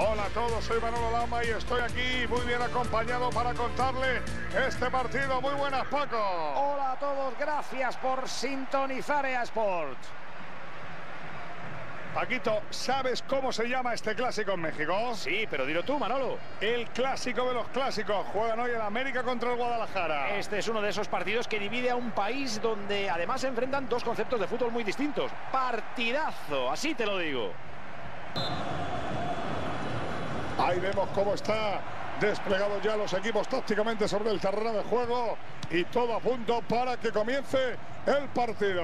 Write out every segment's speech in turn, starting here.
Hola a todos, soy Manolo Lama y estoy aquí muy bien acompañado para contarle este partido. Muy buenas, Paco. Hola a todos, gracias por sintonizar EA Sports. Paquito, ¿sabes cómo se llama este clásico en México? Sí, pero dilo tú, Manolo. El clásico de los clásicos. Juegan hoy en América contra el Guadalajara. Este es uno de esos partidos que divide a un país donde además se enfrentan dos conceptos de fútbol muy distintos. Partidazo, así te lo digo. Ahí vemos cómo está desplegado ya los equipos tácticamente sobre el terreno de juego y todo a punto para que comience el partido.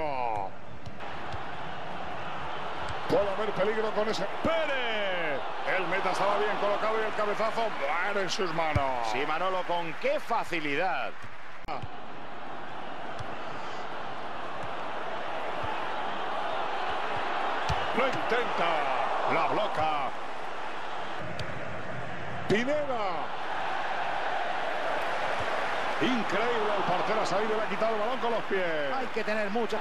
Puede haber peligro con ese Pérez. El meta estaba bien colocado y el cabezazo muere en sus manos. Sí, Manolo, con qué facilidad. Lo intenta. La bloca. Pineda. Increíble el portero ha salido y le ha quitado el balón con los pies. Hay que tener mucha...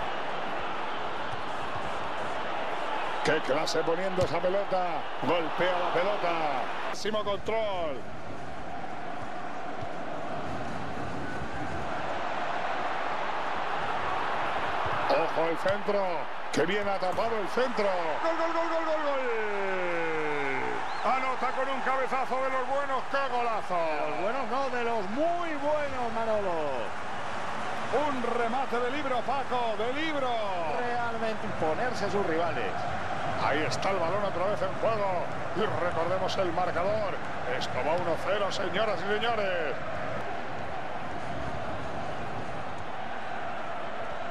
Qué clase poniendo esa pelota. Golpea la pelota. Máximo control. Ojo el centro. Que bien ha tapado el centro. Gol, gol, gol, gol, gol, gol. Anota con un cabezazo de los buenos. ¡Qué golazo! Los buenos no, de los muy buenos, Manolo. Un remate de libro, Paco, de libro. Realmente imponerse a sus rivales. Ahí está el balón otra vez en juego. Y recordemos el marcador. Esto va 1-0, señoras y señores.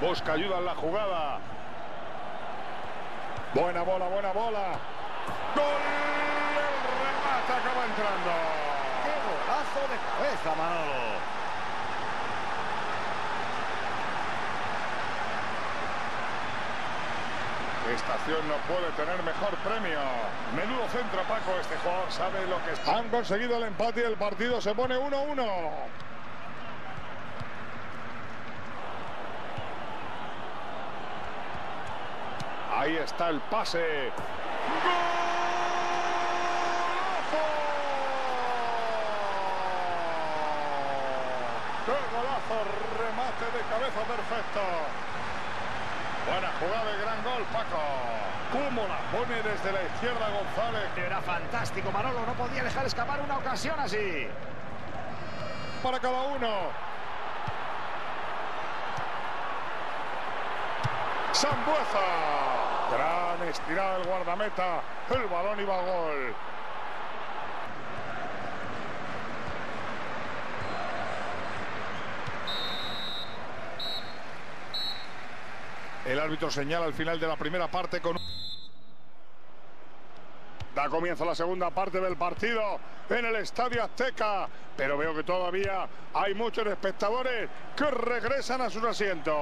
Busca ayuda en la jugada. Buena bola, buena bola. ¡Gol! Entrando. ¡Qué golazo de cabeza, Manolo! Esta acción no puede tener mejor premio. Menudo centro, Paco. Este jugador sabe lo que está. Han conseguido el empate y el partido se pone 1-1. Ahí está el pase. ¡Qué golazo! Remate de cabeza perfecto. Buena jugada y gran gol, Paco. ¿Cómo la pone desde la izquierda González? Era fantástico, Manolo. No podía dejar escapar una ocasión así. Para cada uno. Sambueza. Gran estirada del guardameta. El balón iba a gol. El árbitro señala al final de la primera parte con... Da comienzo la segunda parte del partido en el Estadio Azteca. Pero veo que todavía hay muchos espectadores que regresan a sus asientos.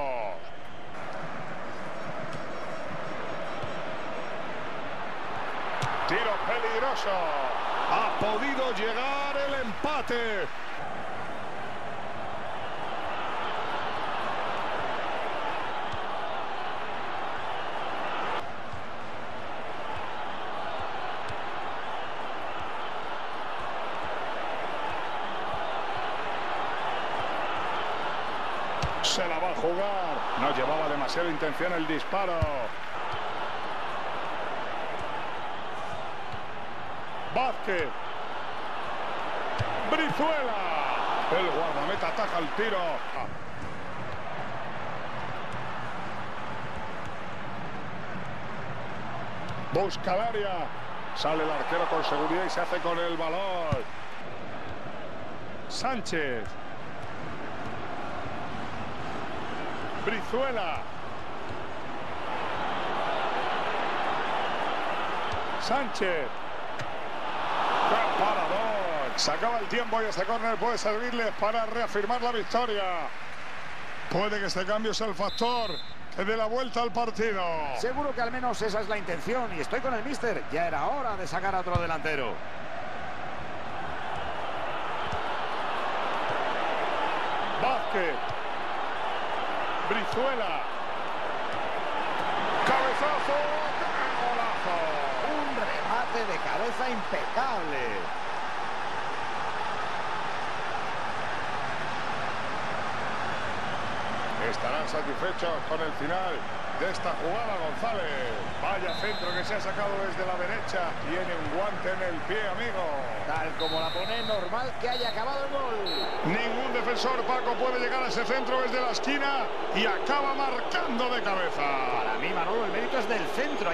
Tiro peligroso. Ha podido llegar el empate. Se la va a jugar. No llevaba demasiada intención el disparo. Vázquez. Brizuela. El guardameta ataja el tiro. Busca el área. Sale el arquero con seguridad y se hace con el balón. Sánchez. Brizuela. Sánchez. ¡Qué paradón! Se acaba el tiempo y este córner puede servirles para reafirmar la victoria. Puede que este cambio sea el factor que dé la vuelta al partido. Seguro que al menos esa es la intención y estoy con el míster. Ya era hora de sacar a otro delantero. Vázquez. Brizuela. Cabezazo. ¡Qué golazo! Un remate de cabeza impecable. Estarán satisfechos con el final de esta jugada González. Vaya centro que se ha sacado desde la derecha. Tiene un guante en el pie, amigo. Tal como la pone, normal que haya acabado el gol. Ningún defensor, Paco, puede llegar a ese centro desde la esquina y acaba marcando de cabeza. Para mí, Manolo, el mérito es del centro.